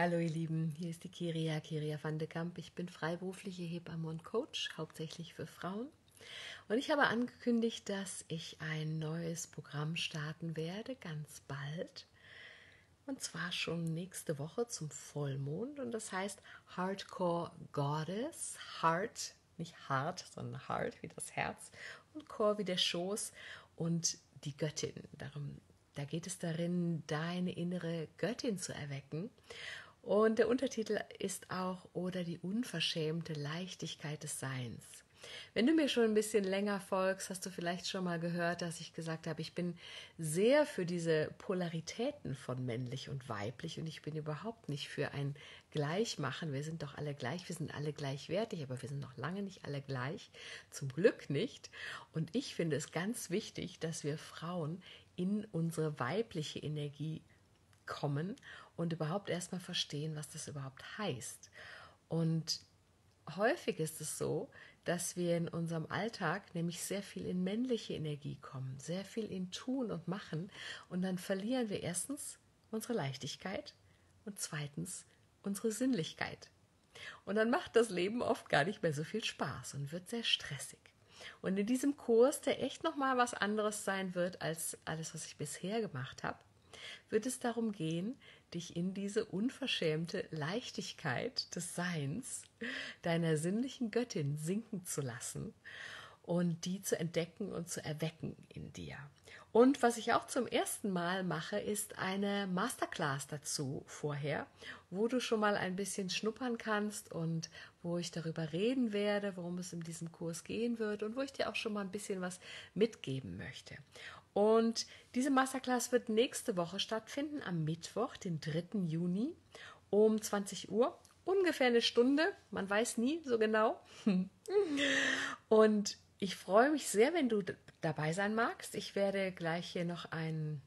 Hallo ihr Lieben, hier ist die Kiria, Kiria van de Kamp. Ich bin freiberufliche Hebamme und Coach, hauptsächlich für Frauen. Und ich habe angekündigt, dass ich ein neues Programm starten werde, ganz bald. Und zwar schon nächste Woche zum Vollmond. Und das heißt Hardcore Goddess. Heart, nicht hart, sondern hard wie das Herz. Und Core wie der Schoß. Und die Göttin. Darum, da geht es darin, deine innere Göttin zu erwecken. Und der Untertitel ist auch Oder die unverschämte Leichtigkeit des Seins. Wenn du mir schon ein bisschen länger folgst, hast du vielleicht schon mal gehört, dass ich gesagt habe, ich bin sehr für diese Polaritäten von männlich und weiblich und ich bin überhaupt nicht für ein Gleichmachen. Wir sind doch alle gleich, wir sind alle gleichwertig, aber wir sind noch lange nicht alle gleich. Zum Glück nicht. Und ich finde es ganz wichtig, dass wir Frauen in unsere weibliche Energie kommen und überhaupt erstmal verstehen, was das überhaupt heißt. Und häufig ist es so, dass wir in unserem Alltag nämlich sehr viel in männliche Energie kommen, sehr viel in Tun und Machen und dann verlieren wir erstens unsere Leichtigkeit und zweitens unsere Sinnlichkeit. Und dann macht das Leben oft gar nicht mehr so viel Spaß und wird sehr stressig. Und in diesem Kurs, der echt nochmal was anderes sein wird als alles, was ich bisher gemacht habe, wird es darum gehen, dich in diese unverschämte Leichtigkeit des Seins deiner sinnlichen Göttin sinken zu lassen und die zu entdecken und zu erwecken in dir. Und was ich auch zum ersten Mal mache, ist eine Masterclass dazu vorher, wo du schon mal ein bisschen schnuppern kannst und wo ich darüber reden werde, worum es in diesem Kurs gehen wird und wo ich dir auch schon mal ein bisschen was mitgeben möchte. Und diese Masterclass wird nächste Woche stattfinden, am Mittwoch, den 3. Juni um 20 Uhr. Ungefähr eine Stunde, man weiß nie so genau. Und ich freue mich sehr, wenn du dabei sein magst. Ich werde gleich hier noch einen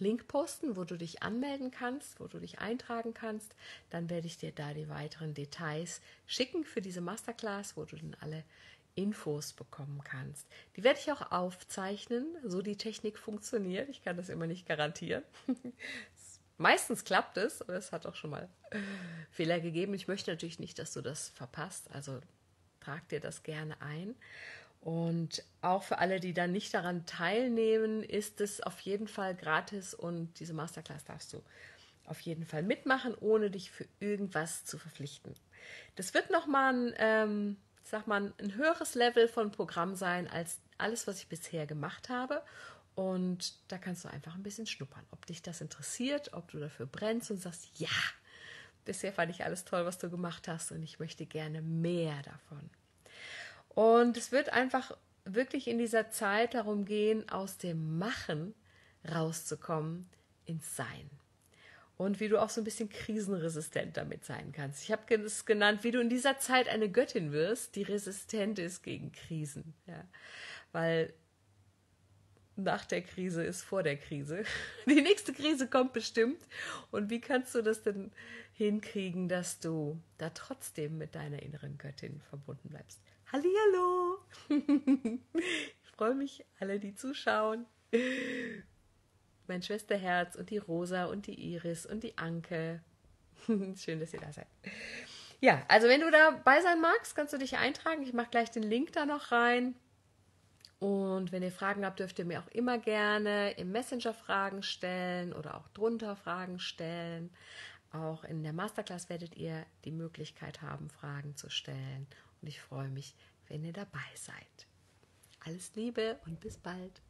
Link posten, wo du dich anmelden kannst, wo du dich eintragen kannst. Dann werde ich dir da die weiteren Details schicken für diese Masterclass, wo du dann alle Infos bekommen kannst. Die werde ich auch aufzeichnen, so die Technik funktioniert. Ich kann das immer nicht garantieren. Meistens klappt es, aber es hat auch schon mal Fehler gegeben. Ich möchte natürlich nicht, dass du das verpasst, also trag dir das gerne ein. Und auch für alle, die dann nicht daran teilnehmen, ist es auf jeden Fall gratis und diese Masterclass darfst du auf jeden Fall mitmachen, ohne dich für irgendwas zu verpflichten. Das wird nochmal ein ähm, sag mal, ein höheres Level von Programm sein als alles, was ich bisher gemacht habe. Und da kannst du einfach ein bisschen schnuppern, ob dich das interessiert, ob du dafür brennst und sagst, ja, bisher fand ich alles toll, was du gemacht hast und ich möchte gerne mehr davon. Und es wird einfach wirklich in dieser Zeit darum gehen, aus dem Machen rauszukommen ins Sein und wie du auch so ein bisschen krisenresistent damit sein kannst. Ich habe es genannt, wie du in dieser Zeit eine Göttin wirst, die resistent ist gegen Krisen. Ja. Weil nach der Krise ist vor der Krise. Die nächste Krise kommt bestimmt. Und wie kannst du das denn hinkriegen, dass du da trotzdem mit deiner inneren Göttin verbunden bleibst? Hallihallo! ich freue mich, alle, die zuschauen mein Schwesterherz und die Rosa und die Iris und die Anke. Schön, dass ihr da seid. Ja, also wenn du dabei sein magst, kannst du dich eintragen. Ich mache gleich den Link da noch rein. Und wenn ihr Fragen habt, dürft ihr mir auch immer gerne im Messenger Fragen stellen oder auch drunter Fragen stellen. Auch in der Masterclass werdet ihr die Möglichkeit haben, Fragen zu stellen. Und ich freue mich, wenn ihr dabei seid. Alles Liebe und bis bald.